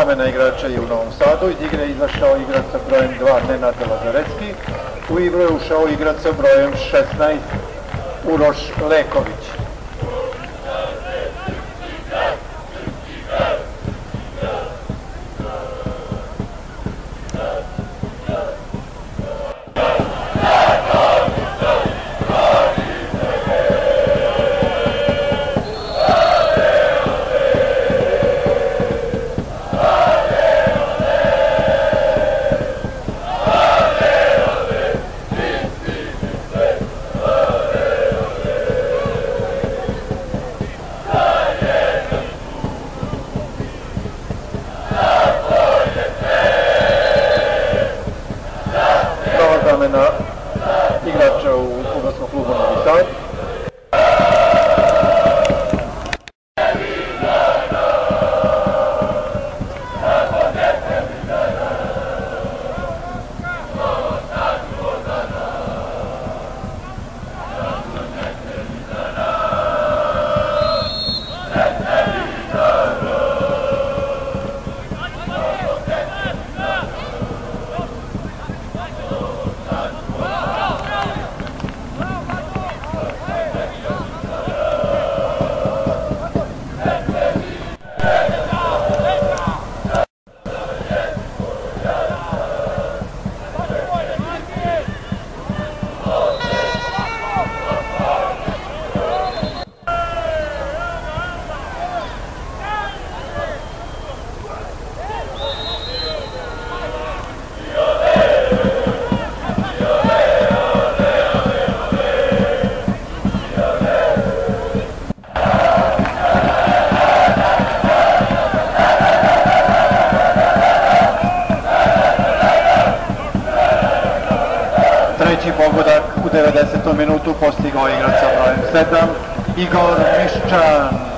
zamena igrača i u Novom Sadu. Iz igre je izašao igrač sa brojem 2 Nenad Lazarecki. U igru je ušao igrač sa brojem 16 Uroš Leković. ramena Ignacia u Północno Klubu Nowi Sad. Pogodak u 90. minutu postigao igrač sa brojem 7 Igor Miščan.